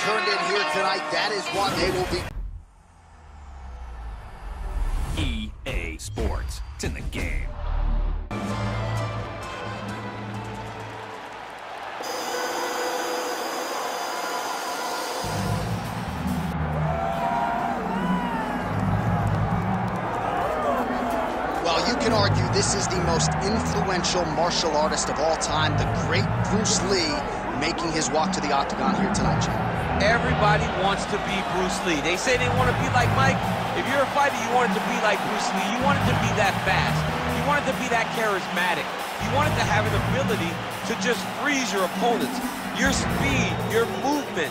turned in here tonight. That is what they will be. EA Sports. It's in the game. Well, you can argue this is the most influential martial artist of all time, the great Bruce Lee, making his walk to the octagon here tonight, Jim. Everybody wants to be Bruce Lee. They say they want to be like Mike. If you're a fighter, you want it to be like Bruce Lee. You want it to be that fast. You want it to be that charismatic. You want it to have an ability to just freeze your opponents. Your speed, your movement,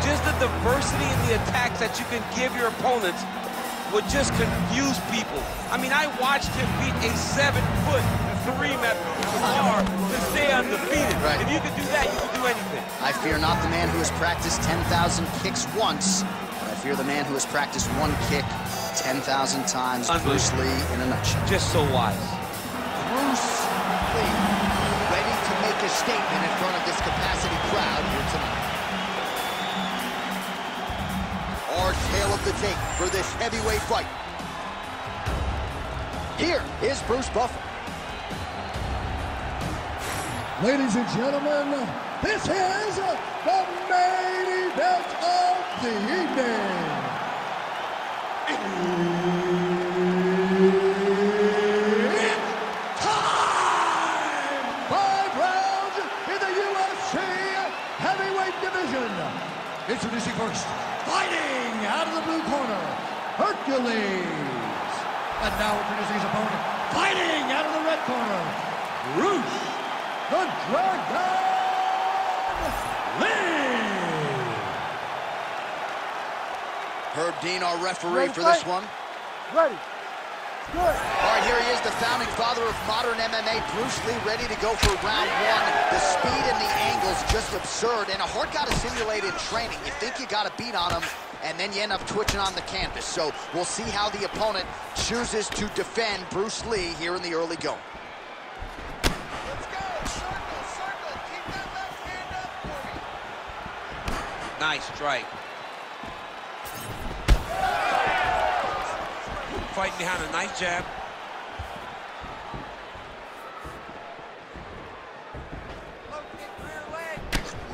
just the diversity in the attacks that you can give your opponents would just confuse people. I mean, I watched him beat a seven-foot Kareem Abdul-Jabbar to stay undefeated. Right. If you could do that, you could do anything. I fear not the man who has practiced 10,000 kicks once, but I fear the man who has practiced one kick 10,000 times. Bruce Lee in a nutshell. Just so wise. Bruce Lee, ready to make a statement in front of this capacity crowd here tonight. Tale of the tape for this heavyweight fight. Here is Bruce Buffer. Ladies and gentlemen, this is the main event of the evening. It's time! Five rounds in the UFC heavyweight division. Introducing first, fighting out of the blue corner, Hercules. And now introducing his opponent, fighting out of the red corner, Bruce the Dragon Lee. Herb Dean, our referee for this one. Ready. Good. All right, here he is, the founding father of modern MMA, Bruce Lee, ready to go for round one. The speed and the angles just absurd, and a hard got to simulate in training. You think you got a beat on him, and then you end up twitching on the canvas. So we'll see how the opponent chooses to defend Bruce Lee here in the early going. Nice strike. Fighting behind a nice jab.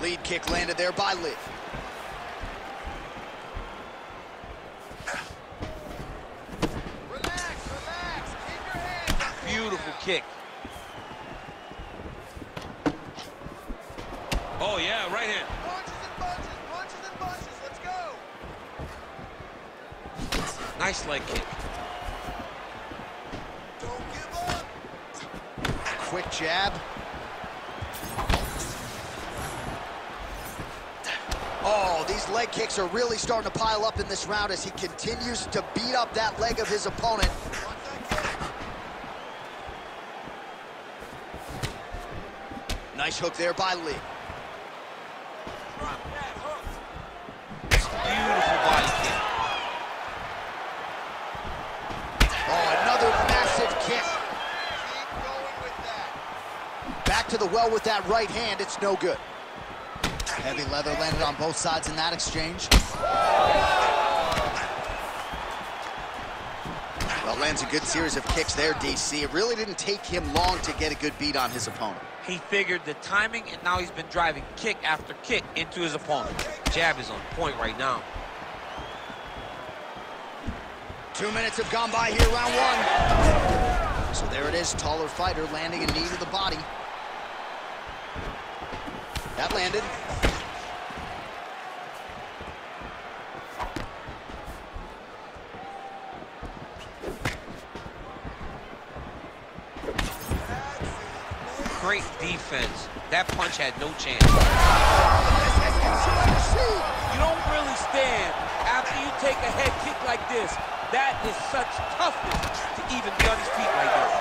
Lead kick landed there by Lee. Beautiful kick. Oh, yeah, right hand. Nice leg kick. Quick jab. Oh, these leg kicks are really starting to pile up in this round as he continues to beat up that leg of his opponent. Nice hook there by Lee. Beautiful body kick. Oh, another massive kick. Back to the well with that right hand. It's no good. Heavy leather landed on both sides in that exchange. Well, lands a good series of kicks there, DC. It really didn't take him long to get a good beat on his opponent. He figured the timing, and now he's been driving kick after kick into his opponent. Jab is on point right now. Two minutes have gone by here, round one. So there it is, taller fighter landing a knee to the body. That landed. Great defense. That punch had no chance. You don't really stand after you take a head kick like this. That is such toughness to even be on his feet like this.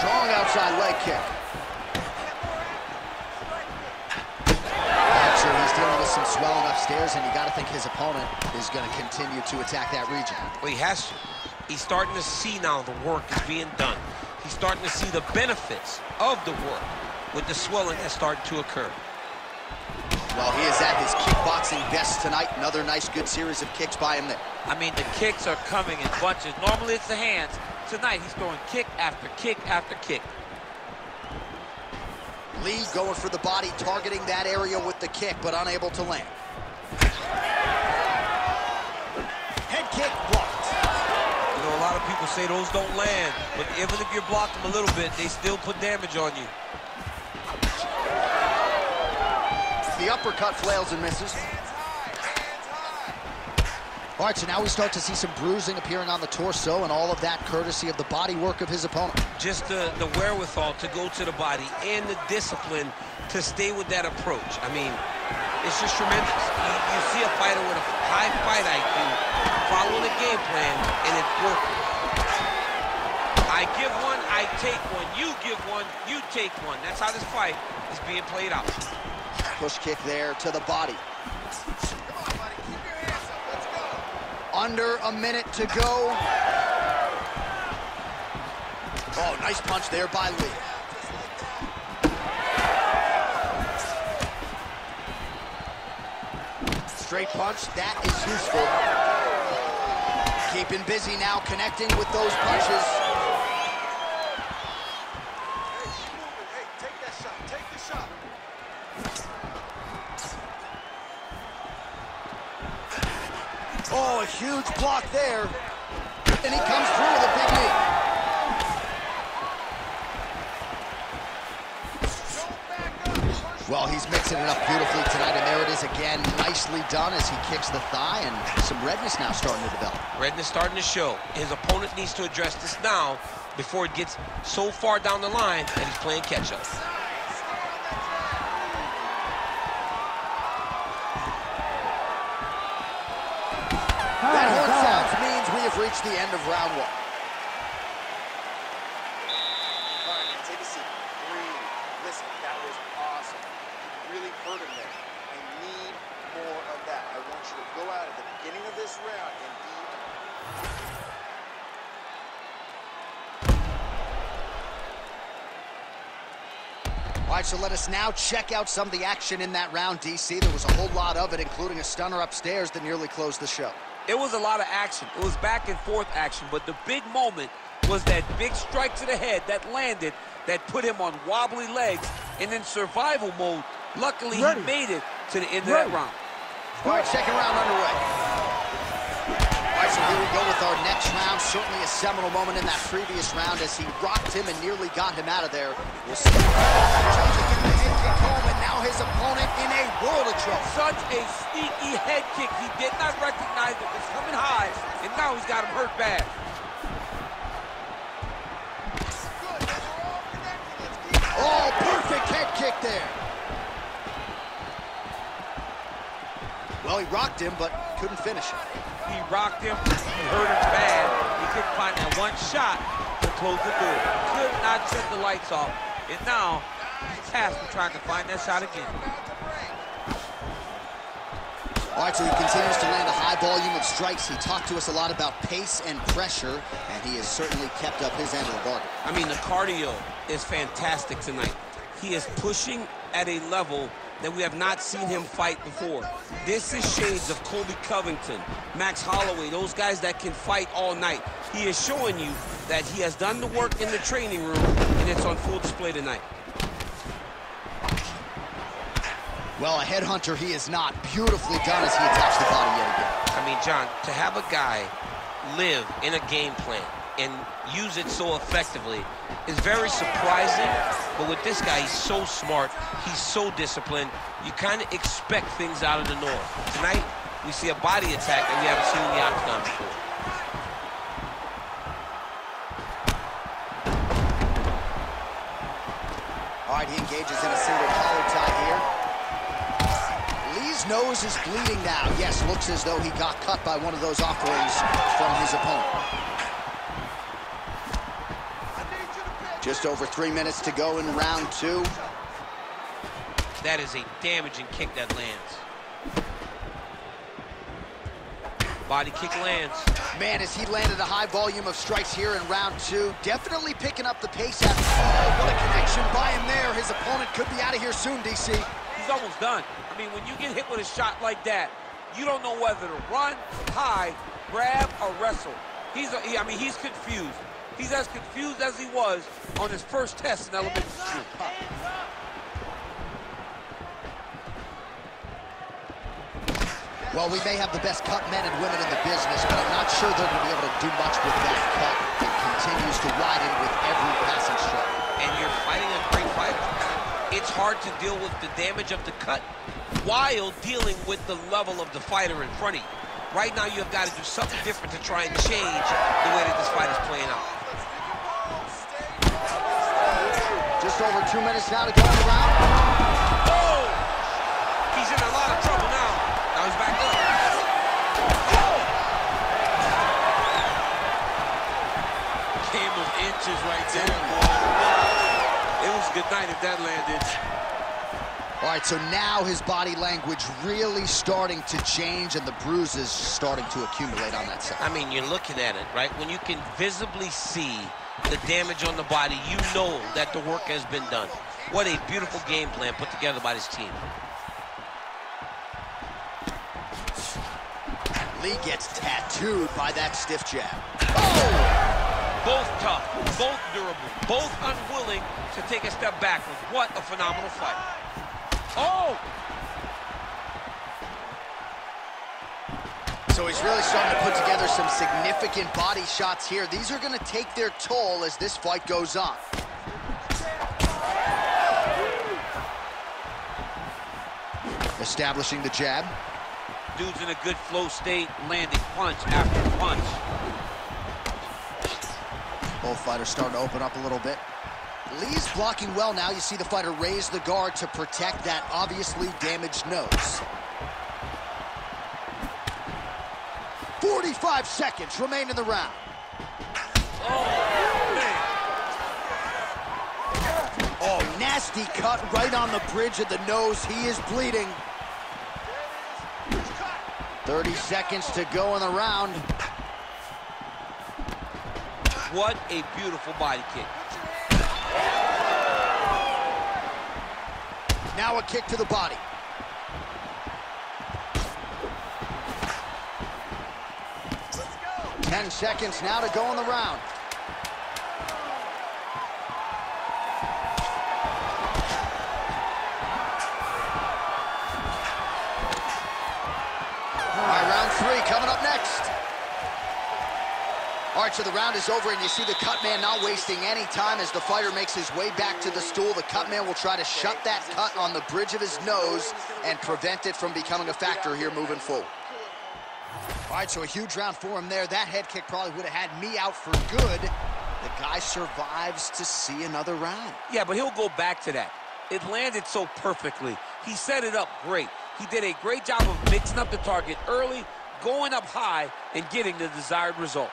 Strong outside leg kick. Actually, he's dealing with some swelling upstairs, and you got to think his opponent is going to continue to attack that region. Well, he has to. He's starting to see now the work is being done. He's starting to see the benefits of the work. with the swelling that's starting to occur. Well, he is at his kickboxing best tonight. Another nice, good series of kicks by him there. I mean, the kicks are coming in bunches. Normally it's the hands. Tonight he's throwing kick after kick after kick. Lee going for the body, targeting that area with the kick, but unable to land. Head kick people say those don't land, but even if you block them a little bit, they still put damage on you. The uppercut flails and misses. All right, so now we start to see some bruising appearing on the torso, and all of that courtesy of the body work of his opponent. Just the, the wherewithal to go to the body and the discipline to stay with that approach. I mean, it's just tremendous. You, you see a fighter with a high fight IQ following a game plan, and it's working. I take one. You give one, you take one. That's how this fight is being played out. Push kick there to the body. Under a minute to go. Oh, nice punch there by Lee. Straight punch, that is useful. Keeping busy now, connecting with those punches. Oh, a huge block there. And he comes through with a big knee. Well, he's mixing it up beautifully tonight, and there it is again. Nicely done as he kicks the thigh, and some redness now starting to develop. Redness starting to show. His opponent needs to address this now before it gets so far down the line that he's playing catch-up. Reached the end of round one. All right, man, take a seat. Breathe. Listen, that was awesome. You really hurt him there. I need more of that. I want you to go out at the beginning of this round and be All right, so let us now check out some of the action in that round, DC. There was a whole lot of it, including a stunner upstairs that nearly closed the show. It was a lot of action. It was back and forth action, but the big moment was that big strike to the head that landed that put him on wobbly legs and in survival mode. Luckily, Ready. he made it to the end of that round. All right, second round underway. All right, so here we go with our next round. Certainly a seminal moment in that previous round as he rocked him and nearly got him out of there. We'll see. Judge getting the head kick home, and now his opponent in a world of trouble. Such a sneaky head kick. He did not recognize it was coming high, and now he's got him hurt bad. Oh, perfect head kick there. Well, he rocked him, but couldn't finish it. He rocked him. He hurt him bad. He couldn't find that one shot to close the door. Could not shut the lights off. And now tasked with trying to find that shot again. All right, so he continues to land a high volume of strikes. He talked to us a lot about pace and pressure, and he has certainly kept up his end of the bargain. I mean, the cardio is fantastic tonight. He is pushing at a level that we have not seen him fight before. This is shades of Colby Covington, Max Holloway, those guys that can fight all night. He is showing you that he has done the work in the training room, and it's on full display tonight. Well, a headhunter he is not. Beautifully done as he attacks the body yet again. I mean, John, to have a guy live in a game plan and use it so effectively is very surprising. But with this guy, he's so smart. He's so disciplined. You kind of expect things out of the norm. Tonight, we see a body attack that we haven't seen in the octagon before. All right, he engages in a single collar tie here. Nose is bleeding now. Yes, looks as though he got cut by one of those offerings from his opponent. Just over three minutes to go in round two. That is a damaging kick that lands. Body kick lands. Man, as he landed a high volume of strikes here in round two, definitely picking up the pace after. Oh, what a connection by him there. His opponent could be out of here soon, DC. He's almost done. I mean, when you get hit with a shot like that, you don't know whether to run, hide, grab, or wrestle. He's, a, he, I mean, he's confused. He's as confused as he was on his first test in elementary school. Well, we may have the best cut men and women in the business, but I'm not sure they're going to be able to do much with that cut. It continues to widen with every passing strike. And you're fighting a great fighter. It's hard to deal with the damage of the cut while dealing with the level of the fighter in front of you. Right now, you have got to do something different to try and change the way that this fight is playing out. Just over two minutes now to go in the round. Oh! He's in a lot of trouble now. Now he's back up. Oh! Game of inches right there, boy. It was good night if that landed. All right, so now his body language really starting to change and the bruises starting to accumulate on that side. I mean, you're looking at it, right? When you can visibly see the damage on the body, you know that the work has been done. What a beautiful game plan put together by this team. Lee gets tattooed by that stiff jab. Oh! Both tough, both durable, both unwilling to take a step backwards. What a phenomenal fight. Oh! So he's really starting to put together some significant body shots here. These are going to take their toll as this fight goes on. Establishing the jab. Dude's in a good flow state, landing punch after punch. Both fighters starting to open up a little bit. Lee's blocking well now. You see the fighter raise the guard to protect that obviously damaged nose. 45 seconds remain in the round. Oh, nasty cut right on the bridge of the nose. He is bleeding. 30 seconds to go in the round. What a beautiful body kick. Now a kick to the body. Ten seconds now to go in the round. All right, so the round is over, and you see the cut man not wasting any time as the fighter makes his way back to the stool. The cut man will try to shut that cut on the bridge of his nose and prevent it from becoming a factor here moving forward. All right, so a huge round for him there. That head kick probably would have had me out for good. The guy survives to see another round. Yeah, but he'll go back to that. It landed so perfectly. He set it up great. He did a great job of mixing up the target early, going up high, and getting the desired result.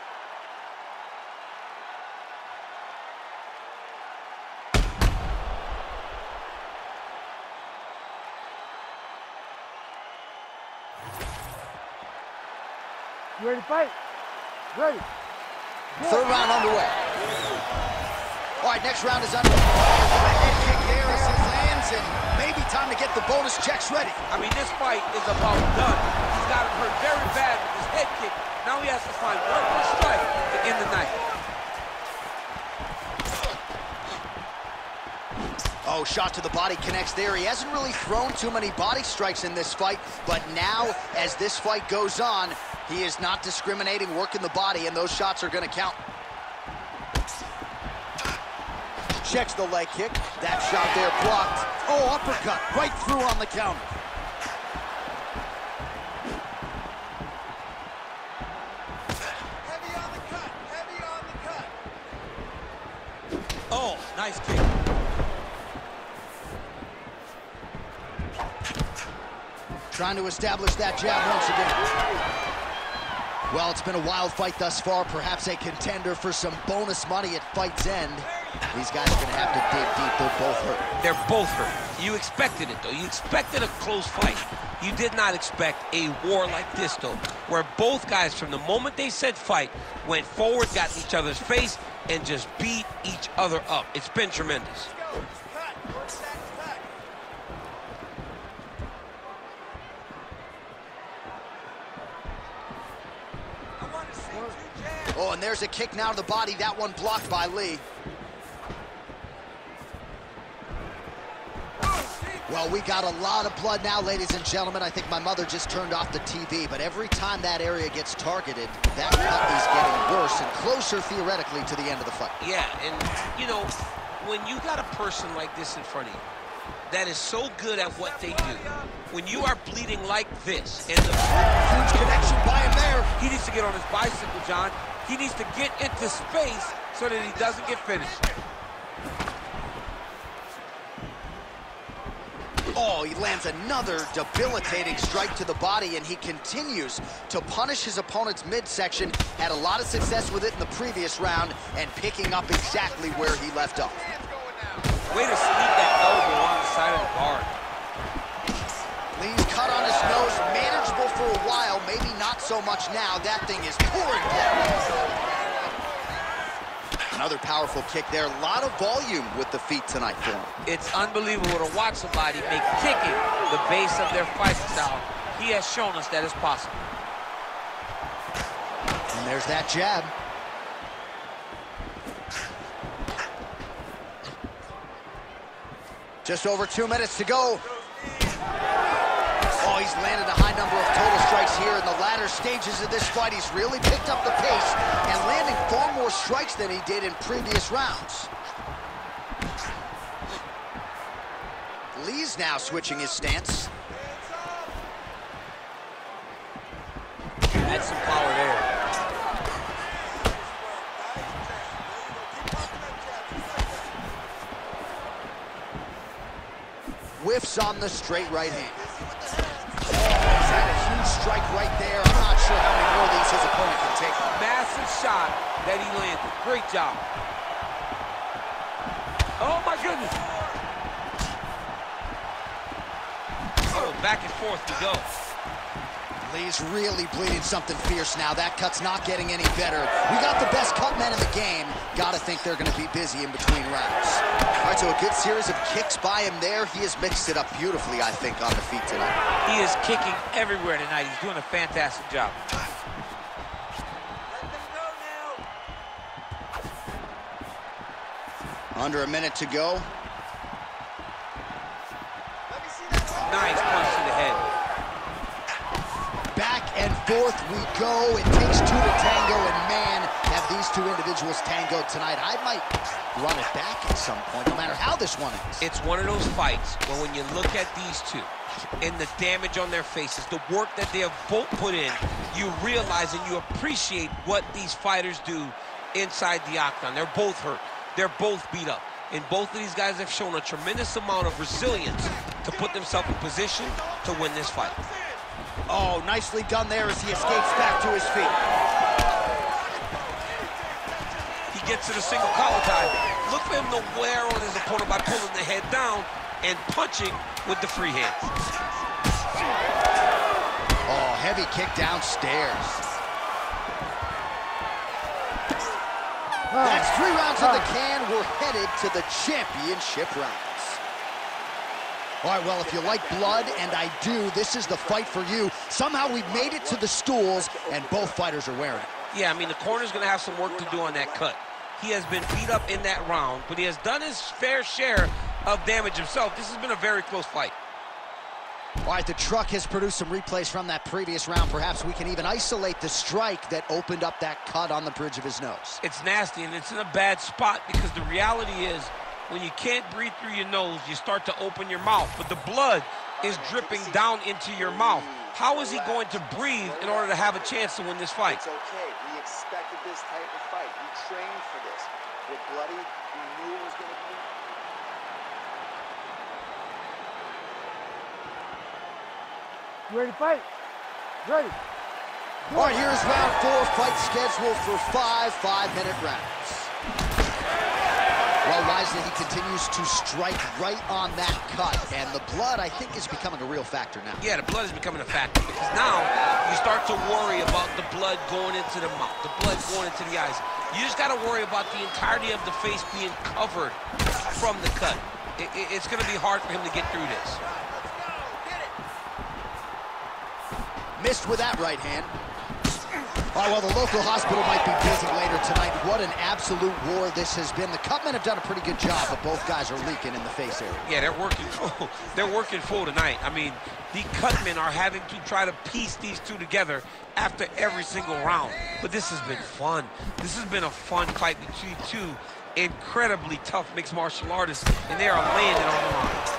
You ready to fight? Ready. Third round underway. All right, next round is underway. A head kick there as he lands, and maybe time to get the bonus checks ready. I mean, this fight is about done. He's got him hurt very bad with his head kick. Now he has to find one more strike to end the night. Oh, shot to the body connects there. He hasn't really thrown too many body strikes in this fight, but now, as this fight goes on, he is not discriminating, working the body, and those shots are going to count. Checks the leg kick. That shot there blocked. Oh, uppercut right through on the counter. Heavy on the cut. Heavy on the cut. Oh, nice kick. Trying to establish that jab once again. Well, it's been a wild fight thus far. Perhaps a contender for some bonus money at fight's end. These guys are going to have to dig deep. They're both hurt. They're both hurt. You expected it, though. You expected a close fight. You did not expect a war like this, though, where both guys, from the moment they said fight, went forward, got in each other's face, and just beat each other up. It's been tremendous. Oh, and there's a kick now to the body. That one blocked by Lee. Well, we got a lot of blood now, ladies and gentlemen. I think my mother just turned off the TV, but every time that area gets targeted, that cut is getting worse and closer, theoretically, to the end of the fight. Yeah, and, you know, when you got a person like this in front of you that is so good at what they do, when you are bleeding like this, and the huge connection by him there. He needs to get on his bicycle, John. He needs to get into space so that he doesn't get finished. Oh, he lands another debilitating strike to the body, and he continues to punish his opponent's midsection. Had a lot of success with it in the previous round, and picking up exactly where he left off. Way to sneak that elbow on the side of the guard. Lee's cut on his nose, manageable for a while, maybe not so much now. That thing is pouring blood. Another powerful kick there. A lot of volume with the feet tonight for him. It's unbelievable to watch somebody make kicking the base of their fighting style. He has shown us that is possible. And there's that jab. Just over two minutes to go. Oh, he's landed a high number of total strikes here in the latter stages of this fight. He's really picked up the pace and landing far more strikes than he did in previous rounds. Lee's now switching his stance. That's some power there. Whiffs on the straight right hand. Strike right there. I'm not sure how many more of these his opponent can take. Massive shot that he landed. Great job. Oh, my goodness. Oh, back and forth we go. Lee's really bleeding something fierce now. That cut's not getting any better. We got the best cut men in the game. Gotta think they're gonna be busy in between rounds. All right, so a good series of kicks by him there. He has mixed it up beautifully, I think, on the feet tonight. He is kicking everywhere tonight. He's doing a fantastic job. Under a minute to go. Nice punch to the head. Back and forth we go. It takes two to tango, and man, two individuals tangoed tonight. I might run it back at some point, no matter how this one ends. It's one of those fights where when you look at these two and the damage on their faces, the work that they have both put in, you realize and you appreciate what these fighters do inside the octagon. They're both hurt. They're both beat up. And both of these guys have shown a tremendous amount of resilience to put themselves in position to win this fight. Oh, nicely done there as he escapes back to his feet. He gets to the single collar tie. Look for him to wear on his opponent by pulling the head down and punching with the free hand. Oh, heavy kick downstairs. That's three rounds in the can. We're headed to the championship rounds. All right, well, if you like blood, and I do, this is the fight for you. Somehow we've made it to the stools, and both fighters are wearing it. Yeah, I mean, the corner's going to have some work to do on that cut. He has been beat up in that round, but he has done his fair share of damage himself. This has been a very close fight. All right, the truck has produced some replays from that previous round. Perhaps we can even isolate the strike that opened up that cut on the bridge of his nose. It's nasty, and it's in a bad spot because the reality is when you can't breathe through your nose, you start to open your mouth, but the blood is dripping down into your mouth. How is he going to breathe in order to have a chance to win this fight? It's okay. We expected this type of fight. We trained for this. We're bloody. We knew it was going to be. You ready to fight? Ready. All right, here's round four, fight scheduled for five five-minute rounds. Well, as he continues to strike right on that cut. And the blood, I think, is becoming a real factor now. Yeah, the blood is becoming a factor because now you start to worry about the blood going into the mouth, the blood going into the eyes. You just got to worry about the entirety of the face being covered from the cut. It, it, it's going to be hard for him to get through this. Missed with that right hand. Well, the local hospital might be busy later tonight. What an absolute war this has been. The Cutmen have done a pretty good job, but both guys are leaking in the face area. Yeah, they're working full. They're working full tonight. I mean, the Cutmen are having to try to piece these two together after every single round. But this has been fun. This has been a fun fight between two incredibly tough mixed martial artists, and they are laying it on the line.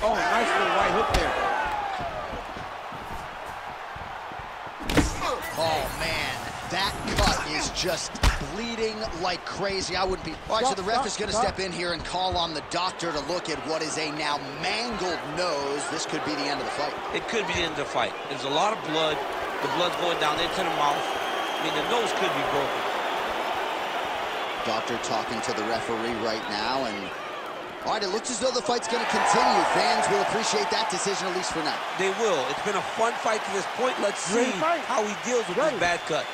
Oh, nice little right hook there. Oh, man. That cut is just bleeding like crazy. I wouldn't be... All right, so the ref is going to step in here and call on the doctor to look at what is a now mangled nose. This could be the end of the fight. It could be the end of the fight. There's a lot of blood. The blood's going down into the mouth. I mean, the nose could be broken. Doctor talking to the referee right now, and all right, it looks as though the fight's going to continue. Fans will appreciate that decision, at least for now. They will. It's been a fun fight to this point. Let's see how he deals with this bad cut.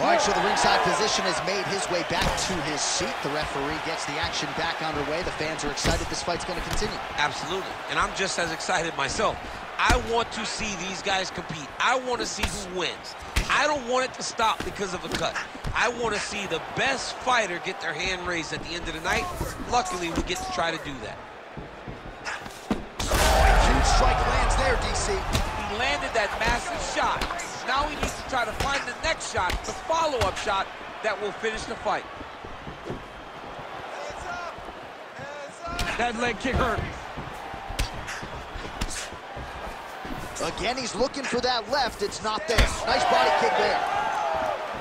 All right, so the ringside physician has made his way back to his seat. The referee gets the action back underway. The fans are excited this fight's going to continue. Absolutely, and I'm just as excited myself. I want to see these guys compete. I want to see who wins. I don't want it to stop because of a cut. I want to see the best fighter get their hand raised at the end of the night. Luckily, we get to try to do that. Oh, huge strike lands there, DC. He landed that massive shot. Now he needs to try to find the next shot, the follow-up shot that will finish the fight. That leg kick hurt. Again, he's looking for that left. It's not there. Nice body kick there.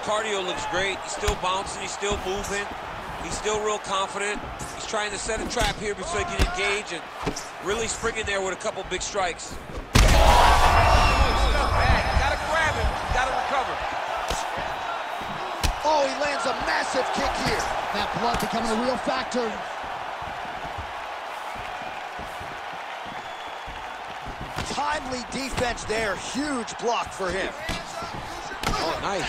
Cardio looks great. He's still bouncing. He's still moving. He's still real confident. He's trying to set a trap here so he can engage and really spring in there with a couple big strikes. Gotta grab him. Gotta recover. Oh, he lands a massive kick here. That blood becoming a real factor. Timely defense there. Huge block for him. Oh, nice.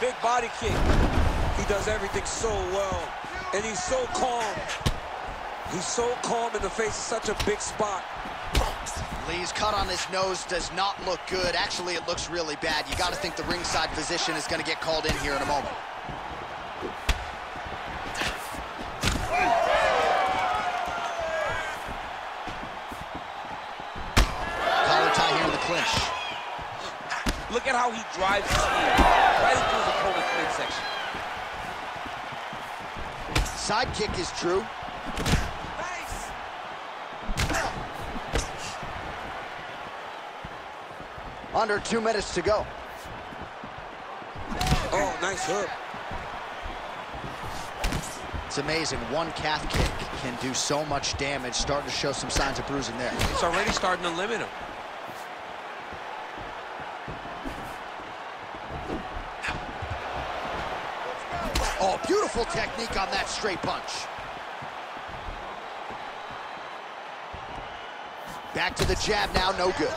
Big body kick. He does everything so well. And he's so calm. He's so calm in the face of such a big spot. Lee's cut on his nose does not look good. Actually, it looks really bad. You got to think the ringside physician is going to get called in here in a moment. Collar tie here in the clinch. Look at how he drives his knee right into his opponent's midsection. Side kick is true. Under two minutes to go. Oh, nice hook. It's amazing. One calf kick can do so much damage. Starting to show some signs of bruising there. It's already starting to limit him. Oh, beautiful technique on that straight punch. Back to the jab now, no good.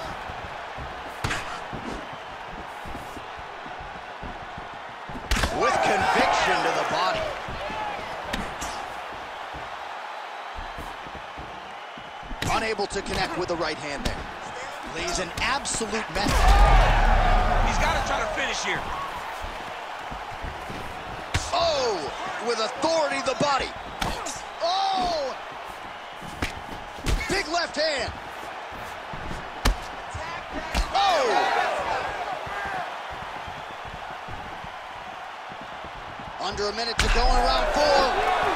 With conviction to the body. Unable to connect with the right hand there. Lee's an absolute method. He's got to try to finish here. Oh, with authority, the body. Oh! Big left hand. Oh! Under a minute to go in round four.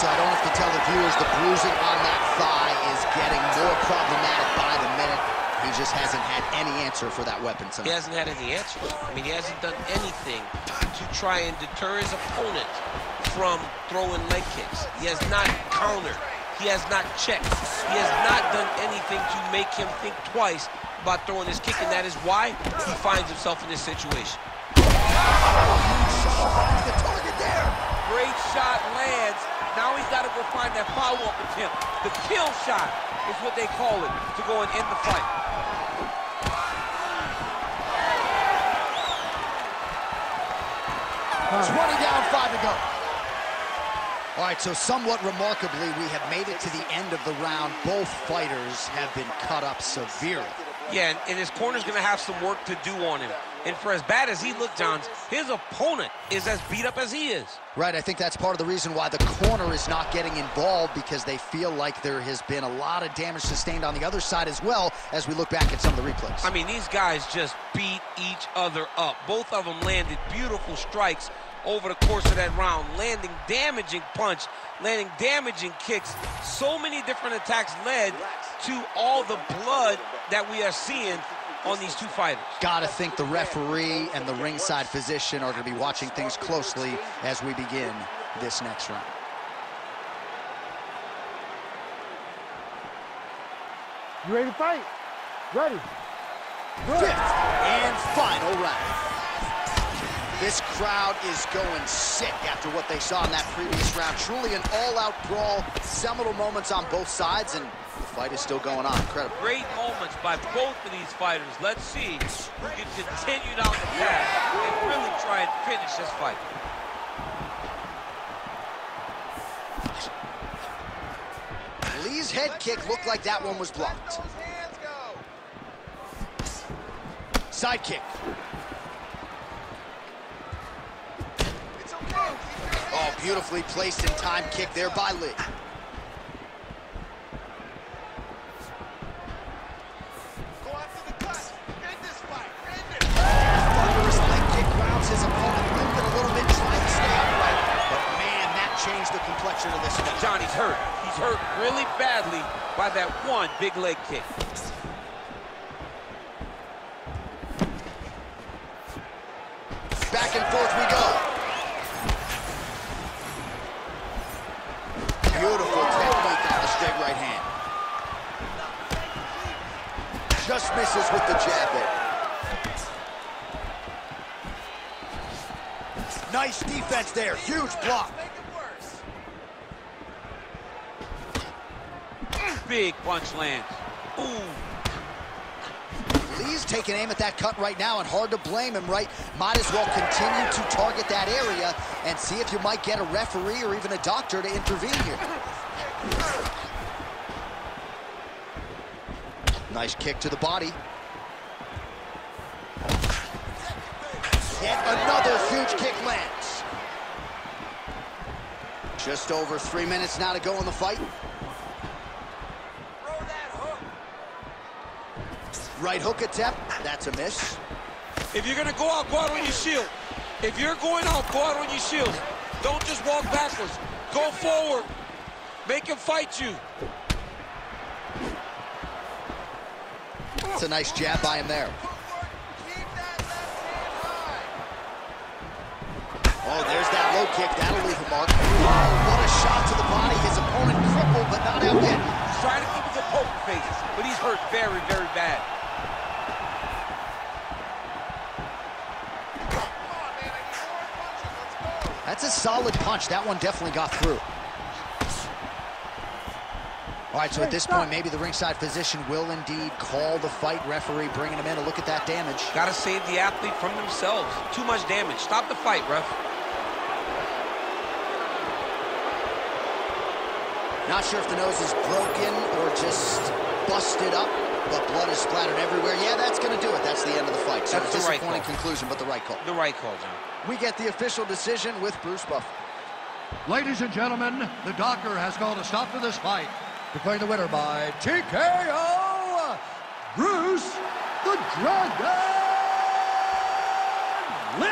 So I don't have to tell the viewers the bruising on that thigh is getting more problematic by the minute. He just hasn't had any answer for that weapon tonight. He hasn't had any answer. I mean, he hasn't done anything to try and deter his opponent from throwing leg kicks. He has not countered. He has not checked. He has not done anything to make him think twice about throwing his kick, and that is why he finds himself in this situation. The target there. Great shot lands. Now he's got to go find that follow-up attempt. The kill shot is what they call it to go and end the fight. 20 down, five to go. All right, so somewhat remarkably, we have made it to the end of the round. Both fighters have been cut up severely. Yeah, and, and his corner's going to have some work to do on him. And for as bad as he looked, Johns, his opponent is as beat up as he is. Right, I think that's part of the reason why the corner is not getting involved because they feel like there has been a lot of damage sustained on the other side as well as we look back at some of the replays. I mean, these guys just beat each other up. Both of them landed beautiful strikes over the course of that round, landing damaging punch, landing damaging kicks. So many different attacks led to all the blood that we are seeing on these two fighters. Got to think the referee and the ringside physician are going to be watching things closely as we begin this next round. You ready to fight? Ready. Good. Fifth and final round. This crowd is going sick after what they saw in that previous round. Truly an all-out brawl, seminal moments on both sides, and the fight is still going on. Incredible. Great moments by both of these fighters. Let's see who can continue down the path and really try and finish this fight. Lee's head kick looked like that one was blocked. Side kick. Oh, beautifully placed in time kick there by Lee. Thunderous leg kick grounds his opponent, moving a little bit, trying to stay upright. But man, that changed the complexion of this fight. Johnny's hurt. He's hurt really badly by that one big leg kick. Back and forth we go. Beautiful technique on the straight right hand. Just misses with the jab there. Nice defense there. Huge block. Big punch lands. Ooh. Lee's taking aim at that cut right now, and hard to blame him, right? Might as well continue to target that area and see if you might get a referee or even a doctor to intervene here. Nice kick to the body. Yet another huge kick lands. Just over three minutes now to go in the fight. Right hook attempt, that's a miss. If you're gonna go out, go out on your shield. If you're going out, go out on your shield. Don't just walk backwards. Go forward. Make him fight you. It's a nice jab by him there. Oh, there's that low kick. That'll leave a mark. Oh, what a shot to the body. His opponent crippled, but not out yet. He's trying to keep his poker face, but he's hurt very, very bad. That's a solid punch. That one definitely got through. All right, so at this point, maybe the ringside physician will indeed call the fight referee, bringing him in to look at that damage. Gotta save the athlete from themselves. Too much damage. Stop the fight, ref. Not sure if the nose is broken or just busted up, but blood is splattered everywhere. Yeah, that's going to do it. That's the end of the fight. So That's a the right disappointing call. conclusion, but the right call. The right call, John. We get the official decision with Bruce Buffer. Ladies and gentlemen, the doctor has called a stop to this fight. Declaring the winner by TKO, Bruce the Dragon Lee.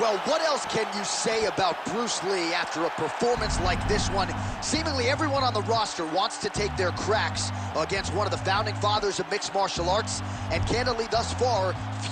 Well, what else can you say about Bruce Lee after a performance like this one? Seemingly everyone on the roster wants to take their cracks against one of the founding fathers of mixed martial arts, and candidly, thus far, few